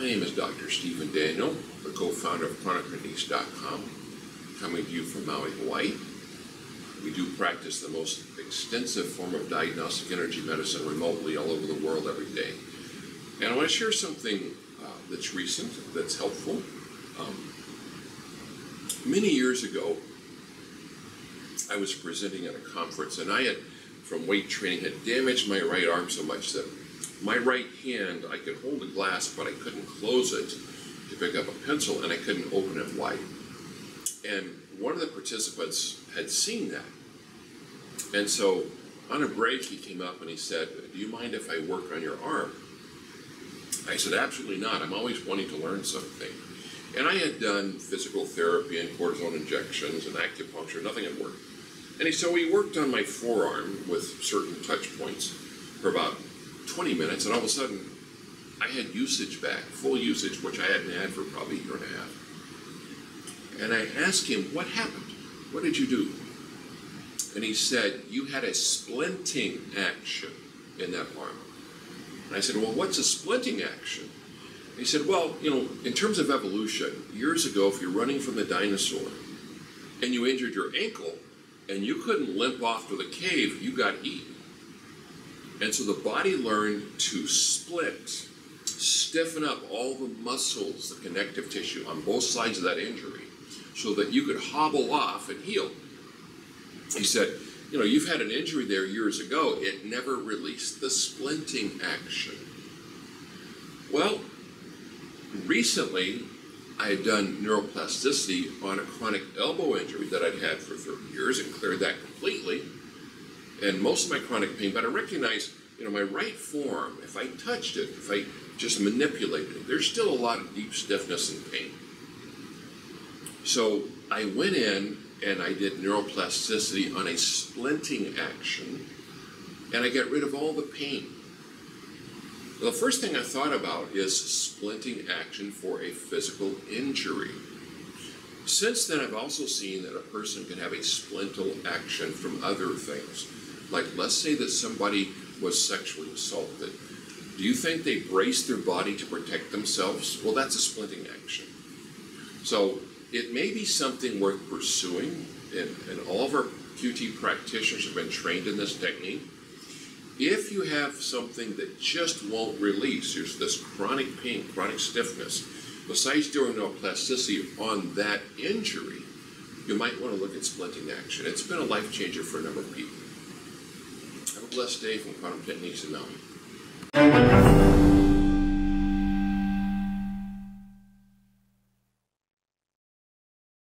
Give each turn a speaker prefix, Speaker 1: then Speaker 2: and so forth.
Speaker 1: Dr. Stephen Daniel, the co-founder of ChronicRelease.com, coming to you from Maui, Hawaii. We do practice the most extensive form of diagnostic energy medicine remotely all over the world every day. And I want to share something uh, that's recent, that's helpful. Um, many years ago, I was presenting at a conference, and I had, from weight training, had damaged my right arm so much that my right hand, I could hold a glass, but I couldn't close it to pick up a pencil, and I couldn't open it wide. And one of the participants had seen that. And so on a break, he came up and he said, Do you mind if I work on your arm? I said, Absolutely not. I'm always wanting to learn something. And I had done physical therapy and cortisone injections and acupuncture, nothing had worked. And so he worked on my forearm with certain touch points for about 20 minutes, and all of a sudden, I had usage back, full usage, which I hadn't had for probably a year and a half. And I asked him, What happened? What did you do? And he said, You had a splinting action in that arm. And I said, Well, what's a splinting action? He said, Well, you know, in terms of evolution, years ago, if you're running from the dinosaur and you injured your ankle and you couldn't limp off to the cave, you got eaten. And so the body learned to split, stiffen up all the muscles, the connective tissue on both sides of that injury so that you could hobble off and heal. He said, You know, you've had an injury there years ago, it never released the splinting action. Well, recently I had done neuroplasticity on a chronic elbow injury that I'd had for 30 years and cleared that completely. And most of my chronic pain, but I recognize, you know, my right forearm, if I touched it, if I just manipulated it, there's still a lot of deep stiffness and pain. So I went in and I did neuroplasticity on a splinting action, and I got rid of all the pain. The first thing I thought about is splinting action for a physical injury. Since then, I've also seen that a person can have a splintal action from other things. Like, let's say that somebody was sexually assaulted. Do you think they brace their body to protect themselves? Well, that's a splinting action. So, it may be something worth pursuing, and, and all of our QT practitioners have been trained in this technique. If you have something that just won't release, there's this chronic pain, chronic stiffness, besides doing neuroplasticity on that injury, you might want to look at splinting action. It's been a life changer for a number of people. Blessed day from Quantum Techniques Maui.